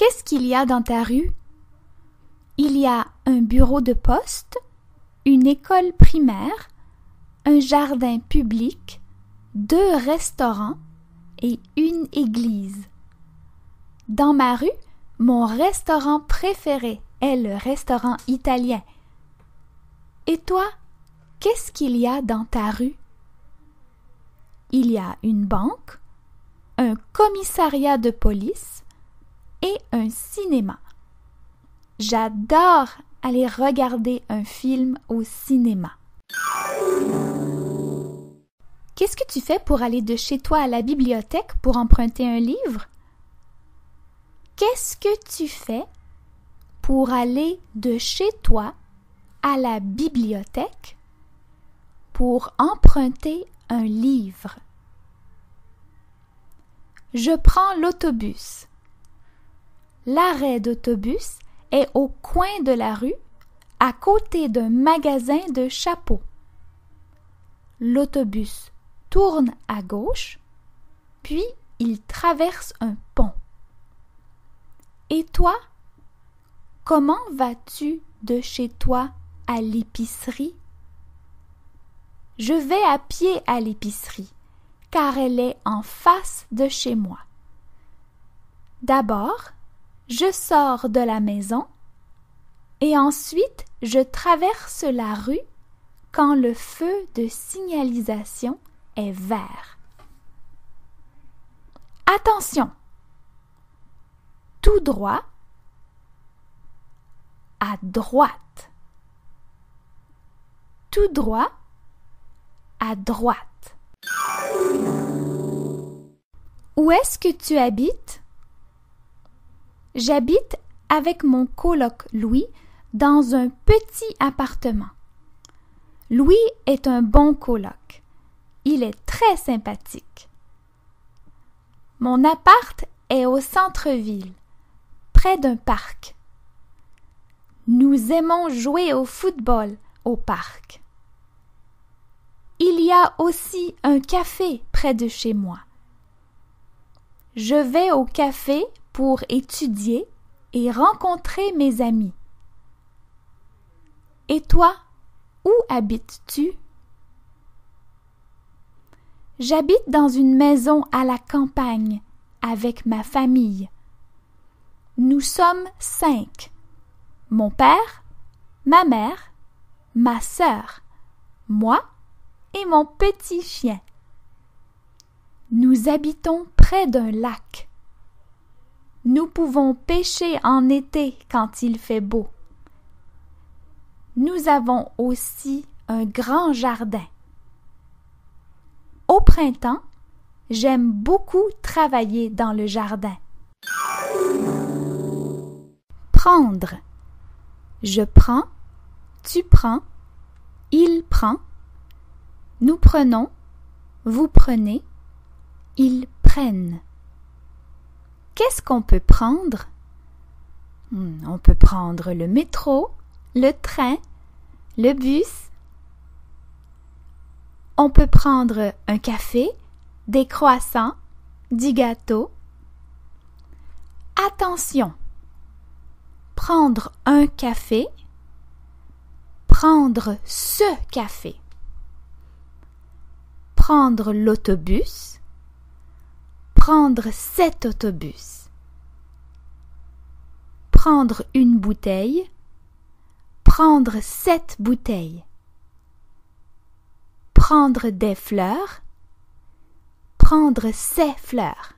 Qu'est-ce qu'il y a dans ta rue? Il y a un bureau de poste, une école primaire, un jardin public, deux restaurants et une église. Dans ma rue, mon restaurant préféré est le restaurant italien. Et toi, qu'est-ce qu'il y a dans ta rue? Il y a une banque, un commissariat de police et un cinéma. J'adore aller regarder un film au cinéma. Qu'est-ce que tu fais pour aller de chez toi à la bibliothèque pour emprunter un livre? Qu'est-ce que tu fais pour aller de chez toi à la bibliothèque pour emprunter un livre? Je prends l'autobus. L'arrêt d'autobus est au coin de la rue, à côté d'un magasin de chapeaux. L'autobus tourne à gauche, puis il traverse un pont. Et toi, comment vas-tu de chez toi à l'épicerie? Je vais à pied à l'épicerie, car elle est en face de chez moi. D'abord, je sors de la maison et ensuite je traverse la rue quand le feu de signalisation est vert. Attention. Tout droit à droite. Tout droit à droite. Où est-ce que tu habites? J'habite avec mon coloc Louis dans un petit appartement. Louis est un bon coloc. Il est très sympathique. Mon appart est au centre-ville, près d'un parc. Nous aimons jouer au football au parc. Il y a aussi un café près de chez moi. Je vais au café pour étudier et rencontrer mes amis. Et toi, où habites-tu? J'habite dans une maison à la campagne avec ma famille. Nous sommes cinq. Mon père, ma mère, ma sœur, moi et mon petit chien. Nous habitons d'un lac. Nous pouvons pêcher en été quand il fait beau. Nous avons aussi un grand jardin. Au printemps, j'aime beaucoup travailler dans le jardin. Prendre. Je prends, tu prends, il prend, nous prenons, vous prenez, ils Qu'est-ce qu'on peut prendre? Hmm, On peut prendre le métro, le train, le bus. On peut prendre un café, des croissants, du gâteau. Attention. Prendre un café, prendre ce café. Prendre l'autobus, prendre cet autobus. Prendre une bouteille, prendre cette bouteille. Prendre des fleurs, prendre ces fleurs.